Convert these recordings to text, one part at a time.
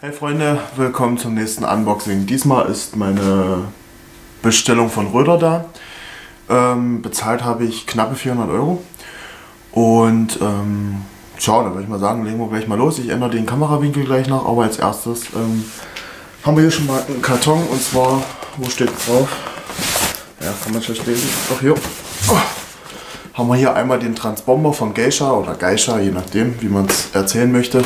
Hey Freunde, willkommen zum nächsten Unboxing. Diesmal ist meine Bestellung von Röder da. Ähm, bezahlt habe ich knappe 400 Euro. Und ähm, schau, dann würde ich mal sagen, legen wir gleich mal los. Ich ändere den Kamerawinkel gleich noch, aber als erstes ähm, haben wir hier schon mal einen Karton und zwar, wo steht drauf? Ja, kann man schlecht lesen. Doch hier. Oh. Haben wir hier einmal den Transbomber von Geisha oder Geisha, je nachdem, wie man es erzählen möchte.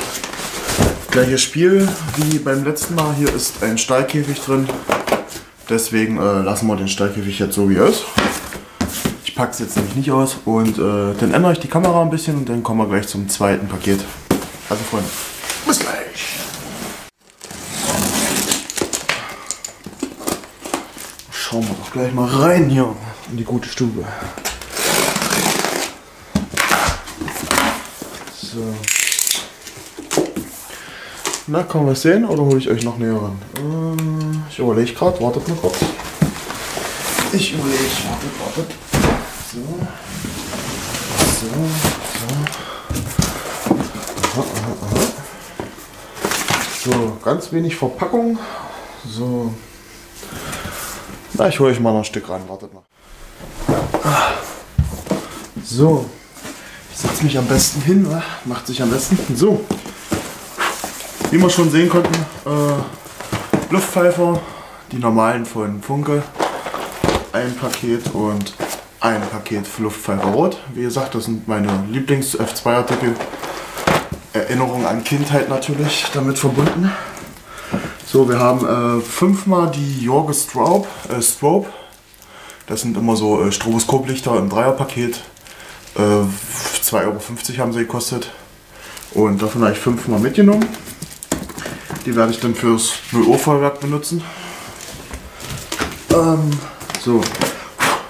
Gleiches Spiel wie beim letzten Mal. Hier ist ein Stahlkäfig drin. Deswegen äh, lassen wir den Stahlkäfig jetzt so wie er ist. Packe es jetzt nämlich nicht aus und äh, dann ändere ich die Kamera ein bisschen und dann kommen wir gleich zum zweiten Paket. Also Freunde, bis gleich. Schauen wir doch gleich mal rein hier in die gute Stube. So. Na, kann man was sehen oder hole ich euch noch näher ran? Äh, ich überlege gerade, wartet mal kurz. Ich überlege, wartet, wartet. So. So, so. Aha, aha, aha. So, ganz wenig Verpackung. So. Na, ich hole euch mal noch ein Stück ran, wartet mal. So. Ich setze mich am besten hin, wa? macht sich am besten. So. Wie wir schon sehen konnten, äh, Luftpfeifer, die normalen von Funke, ein Paket und ein Paket Luftpfeifer Rot. Wie gesagt, das sind meine Lieblings-F2-Artikel. Erinnerung an Kindheit natürlich damit verbunden. So, wir haben äh, fünfmal die Jorge Straub, äh, Strobe. Das sind immer so äh, Stroboskoplichter im Dreierpaket. Äh, 2,50 Euro haben sie gekostet. Und davon habe ich fünfmal mitgenommen. Die werde ich dann fürs 0 Uhr Feuerwerk benutzen. Ähm, so,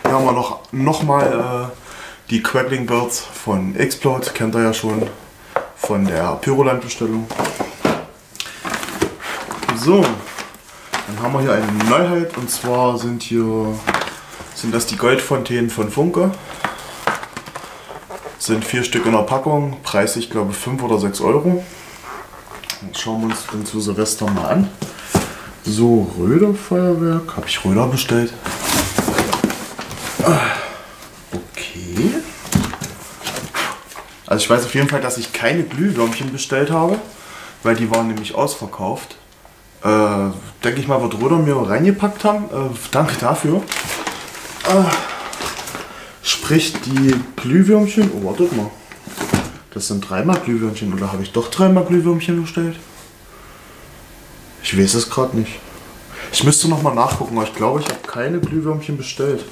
hier haben wir noch, noch mal äh, die Quackling Birds von Explode, kennt ihr ja schon von der Pyroland-Bestellung. So, dann haben wir hier eine Neuheit und zwar sind hier sind das die Goldfontänen von Funke. Sind vier Stück in der Packung, Preis ich glaube 5 oder 6 Euro. Das schauen wir uns dann zu Silvester mal an. So, Röder-Feuerwerk. Habe ich Röder bestellt? Ah, Okay. Also ich weiß auf jeden Fall, dass ich keine Glühwürmchen bestellt habe, weil die waren nämlich ausverkauft. Äh, denke ich mal, wird Röder mir reingepackt haben. Äh, danke dafür. Ah, sprich, die Glühwürmchen... Oh, wartet mal. Das sind dreimal Glühwürmchen. Oder habe ich doch dreimal Glühwürmchen bestellt? Ich weiß es gerade nicht. Ich müsste noch mal nachgucken, aber ich glaube, ich habe keine Glühwürmchen bestellt.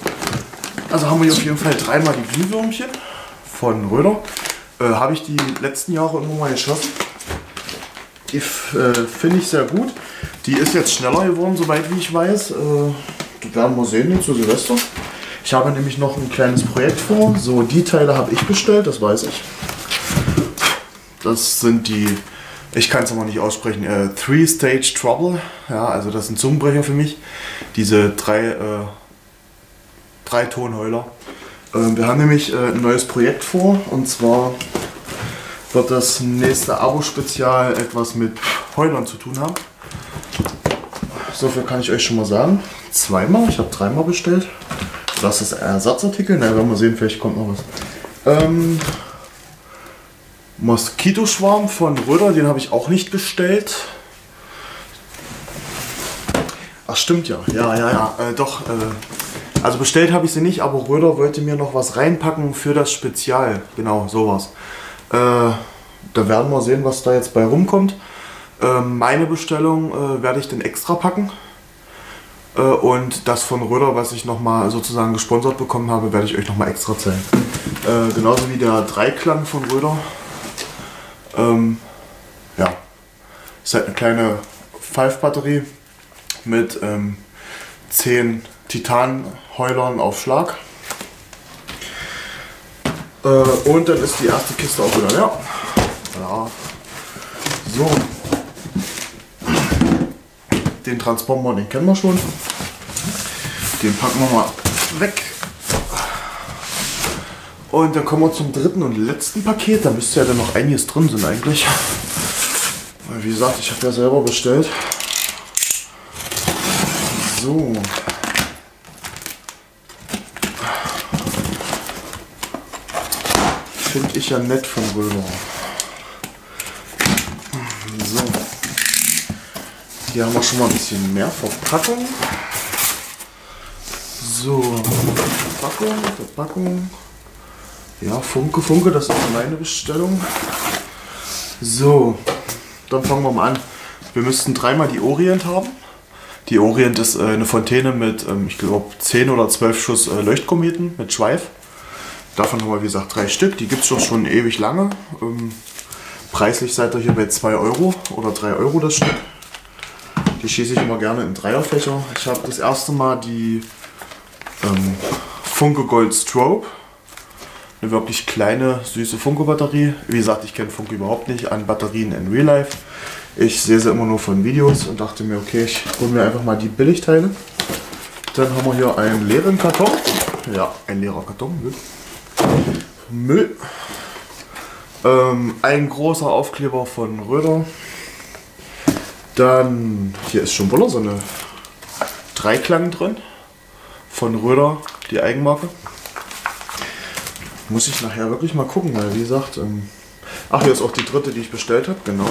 Also haben wir hier auf jeden Fall dreimal die Glühwürmchen von Röder. Äh, habe ich die letzten Jahre immer mal geschossen. Die äh, finde ich sehr gut. Die ist jetzt schneller geworden, soweit wie ich weiß. Äh, das werden wir sehen zu Silvester. Ich habe nämlich noch ein kleines Projekt vor. So, die Teile habe ich bestellt, das weiß ich. Das sind die, ich kann es aber nicht aussprechen, äh, Three-Stage Trouble. Ja, also das sind Zungenbrecher für mich. Diese drei, äh, drei Tonheuler. Äh, wir haben nämlich äh, ein neues Projekt vor und zwar wird das nächste Abo-Spezial etwas mit Heulern zu tun haben. So viel kann ich euch schon mal sagen. Zweimal, ich habe dreimal bestellt. Das ist ein Ersatzartikel. Na, werden wir sehen, vielleicht kommt noch was. Ähm, Moskitoschwarm von Röder, den habe ich auch nicht bestellt. Ach stimmt ja, ja, ja, ja, äh, doch. Äh, also bestellt habe ich sie nicht, aber Röder wollte mir noch was reinpacken für das Spezial. Genau, sowas. Äh, da werden wir sehen, was da jetzt bei rumkommt. Äh, meine Bestellung äh, werde ich dann extra packen. Äh, und das von Röder, was ich nochmal sozusagen gesponsert bekommen habe, werde ich euch nochmal extra zeigen. Äh, genauso wie der Dreiklang von Röder. Ähm, ja, ist halt eine kleine Pfeifbatterie mit ähm, 10 Titanheulern auf Schlag. Äh, und dann ist die erste Kiste auch wieder leer. Ja. So. Den Transformer, den kennen wir schon. Den packen wir mal weg. Und dann kommen wir zum dritten und letzten Paket. Da müsste ja dann noch einiges drin sein eigentlich. Wie gesagt, ich habe ja selber bestellt. So. Finde ich ja nett von Römer. So. Hier haben wir schon mal ein bisschen mehr Verpackung. So, Verpackung, Verpackung. Ja, Funke, Funke, das ist meine Bestellung. So, dann fangen wir mal an. Wir müssten dreimal die Orient haben. Die Orient ist äh, eine Fontäne mit, ähm, ich glaube, 10 oder 12 Schuss äh, Leuchtkometen mit Schweif. Davon haben wir, wie gesagt, drei Stück. Die gibt es doch schon ewig lange. Ähm, preislich seid ihr hier bei 2 Euro oder 3 Euro das Stück. Die schieße ich immer gerne in Dreierfächer. Ich habe das erste Mal die ähm, Funke Gold Strobe. Eine wirklich kleine, süße Funke-Batterie. Wie gesagt, ich kenne Funke überhaupt nicht an Batterien in Real Life. Ich sehe sie immer nur von Videos und dachte mir, okay, ich hole mir einfach mal die Billigteile. Dann haben wir hier einen leeren Karton. Ja, ein leerer Karton. Müll. Ähm, ein großer Aufkleber von Röder. Dann, hier ist schon wohl so eine Dreiklang drin. Von Röder, die Eigenmarke. Muss ich nachher wirklich mal gucken, weil wie gesagt, ähm, ach, hier ist auch die dritte, die ich bestellt habe, genau.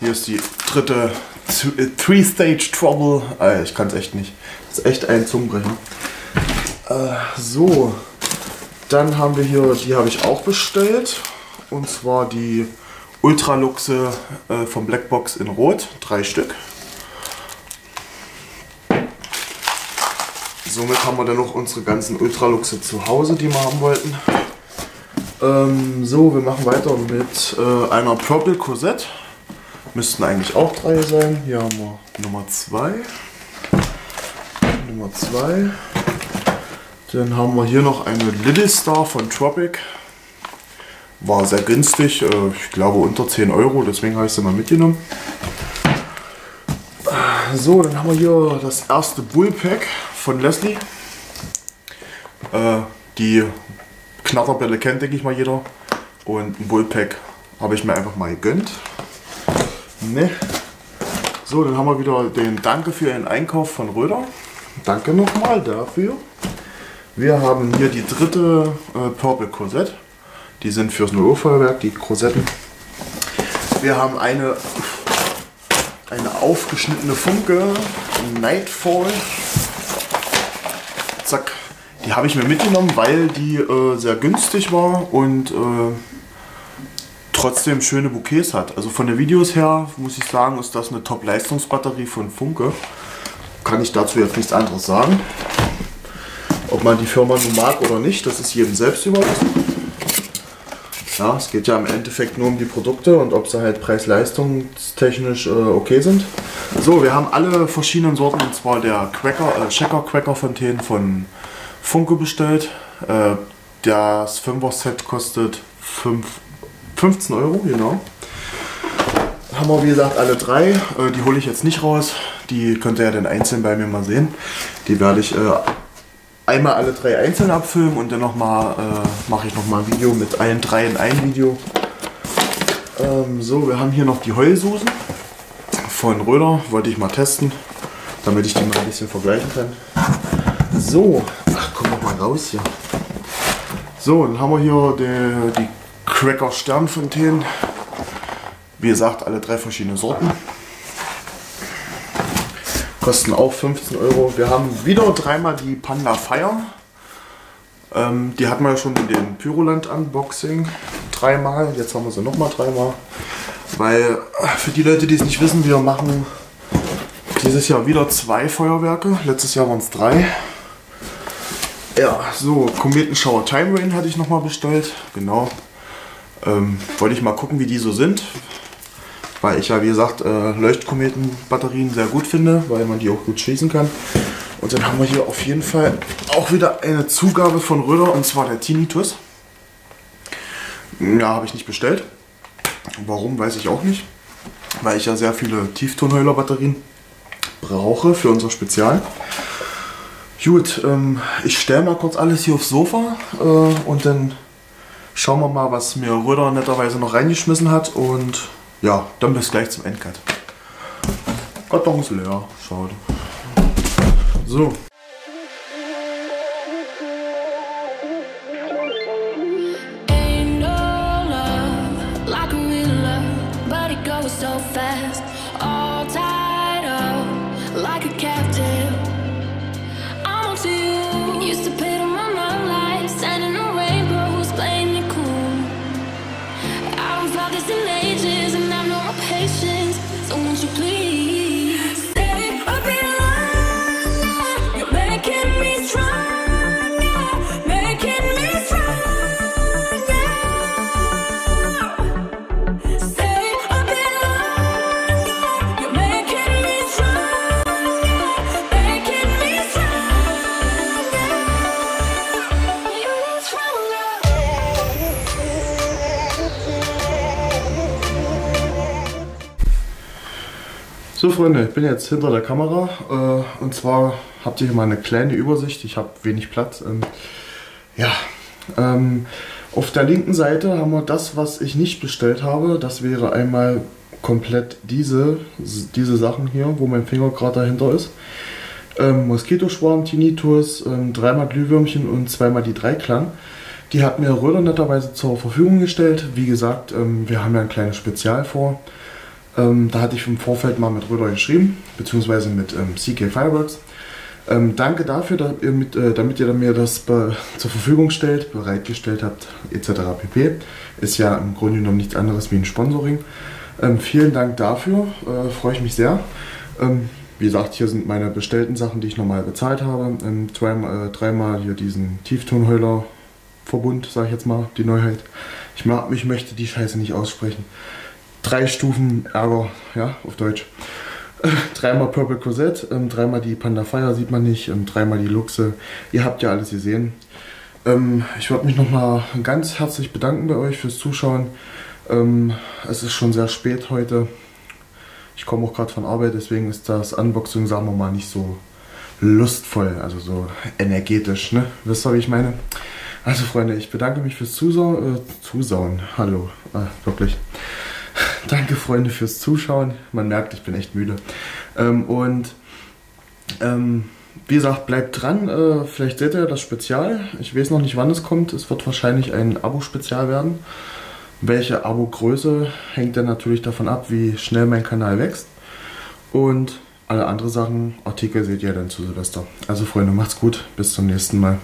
Hier ist die dritte äh, Three-Stage Trouble. Äh, ich kann es echt nicht. Das ist echt ein Zungenbrecher. Äh, so, dann haben wir hier, die habe ich auch bestellt. Und zwar die Ultraluxe äh, vom Blackbox in Rot. Drei Stück. Somit haben wir dann noch unsere ganzen Ultraluxe zu Hause, die wir haben wollten. Ähm, so, wir machen weiter mit äh, einer Purple Cosette. Müssten eigentlich auch drei sein. Hier haben wir Nummer zwei. Nummer zwei. Dann haben wir hier noch eine Little Star von Tropic. War sehr günstig, äh, ich glaube unter 10 Euro, deswegen habe ich sie mal mitgenommen. So, dann haben wir hier das erste Bullpack von Leslie. Äh, die Knatterbälle kennt, denke ich mal, jeder. Und ein Bullpack habe ich mir einfach mal gegönnt. Ne? So, dann haben wir wieder den Danke für Ihren Einkauf von Röder. Danke nochmal dafür. Wir haben hier die dritte äh, Purple Cosette. Die sind fürs 0 Uhr Feuerwerk, die Krosetten. Wir haben eine, eine aufgeschnittene Funke Nightfall. Zack. Die habe ich mir mitgenommen, weil die äh, sehr günstig war und äh, trotzdem schöne Bouquets hat. Also von den Videos her muss ich sagen, ist das eine Top-Leistungsbatterie von Funke. Kann ich dazu jetzt nichts anderes sagen. Ob man die Firma nun mag oder nicht, das ist jedem selbst überlassen. Ja, es geht ja im Endeffekt nur um die Produkte und ob sie halt preis-leistungstechnisch äh, okay sind. So, wir haben alle verschiedenen Sorten und zwar der Cracker, äh, Checker Cracker Fontänen von Funke bestellt. Äh, das 5er Set kostet 5, 15 Euro, genau. Haben wir wie gesagt alle drei. Äh, die hole ich jetzt nicht raus. Die könnt ihr ja dann einzeln bei mir mal sehen. Die werde ich äh, einmal alle drei einzeln abfilmen und dann nochmal äh, mache ich nochmal ein Video mit allen drei in ein Video. Ähm, so, wir haben hier noch die Heulsusen von Röder. Wollte ich mal testen, damit ich die mal ein bisschen vergleichen kann. So, ach komm noch mal raus hier. So, dann haben wir hier die, die Cracker Sternfontänen. Wie gesagt, alle drei verschiedene Sorten. Kosten auch 15 Euro. Wir haben wieder dreimal die Panda Fire. Ähm, die hatten wir ja schon in den Pyroland Unboxing dreimal. Jetzt haben wir sie nochmal dreimal. Weil äh, für die Leute, die es nicht wissen, wir machen dieses Jahr wieder zwei Feuerwerke. Letztes Jahr waren es drei. Ja, so, Kometenschauer Time Rain hatte ich nochmal bestellt. Genau. Ähm, wollte ich mal gucken, wie die so sind. Weil ich ja, wie gesagt, äh, Leuchtkometenbatterien sehr gut finde, weil man die auch gut schießen kann. Und dann haben wir hier auf jeden Fall auch wieder eine Zugabe von Röder und zwar der Tinnitus. Ja, habe ich nicht bestellt. Warum, weiß ich auch nicht. Weil ich ja sehr viele Tieftonheuler-Batterien brauche für unser Spezial. Gut, ähm, ich stelle mal kurz alles hier aufs Sofa äh, und dann schauen wir mal, was mir Röder netterweise noch reingeschmissen hat und ja, dann bis gleich zum Endcut. Karton ist leer, schade. So. Ain't no love So Freunde, ich bin jetzt hinter der Kamera äh, und zwar habt ihr hier mal eine kleine Übersicht. Ich habe wenig Platz. Ähm, ja, ähm, auf der linken Seite haben wir das, was ich nicht bestellt habe. Das wäre einmal komplett diese, diese Sachen hier, wo mein Finger gerade dahinter ist. Ähm, Moskitoschwarm, Tinnitus, ähm, dreimal Glühwürmchen und zweimal die Dreiklang. Die hat mir Röder netterweise zur Verfügung gestellt. Wie gesagt, ähm, wir haben ja ein kleines Spezial vor. Ähm, da hatte ich im Vorfeld mal mit Röder geschrieben, beziehungsweise mit ähm, CK Fireworks. Ähm, danke dafür, dass ihr mit, äh, damit ihr mir das zur Verfügung stellt, bereitgestellt habt, etc. pp. Ist ja im Grunde genommen nichts anderes wie ein Sponsoring. Ähm, vielen Dank dafür, äh, freue ich mich sehr. Ähm, wie gesagt, hier sind meine bestellten Sachen, die ich normal bezahlt habe. Ähm, dreimal, äh, dreimal hier diesen Tieftonheuler Verbund, sage ich jetzt mal, die Neuheit. Ich, mag, ich möchte die Scheiße nicht aussprechen. Drei Stufen Ärger, ja, auf Deutsch. Dreimal Purple Cosette, ähm, dreimal die Panda Fire sieht man nicht, ähm, dreimal die Luxe. Ihr habt ja alles gesehen. Ähm, ich würde mich nochmal ganz herzlich bedanken bei euch fürs Zuschauen. Ähm, es ist schon sehr spät heute. Ich komme auch gerade von Arbeit, deswegen ist das Unboxing, sagen wir mal, nicht so lustvoll, also so energetisch, ne? Wisst ihr, wie ich meine? Also Freunde, ich bedanke mich fürs Zusauen. Äh, Zusauen, hallo, äh, wirklich. Danke Freunde fürs Zuschauen. Man merkt, ich bin echt müde. Ähm, und ähm, wie gesagt, bleibt dran. Äh, vielleicht seht ihr das Spezial. Ich weiß noch nicht, wann es kommt. Es wird wahrscheinlich ein Abo-Spezial werden. Welche Abo-Größe hängt dann natürlich davon ab, wie schnell mein Kanal wächst. Und alle anderen Sachen, Artikel seht ihr dann zu Silvester. Also Freunde, macht's gut. Bis zum nächsten Mal.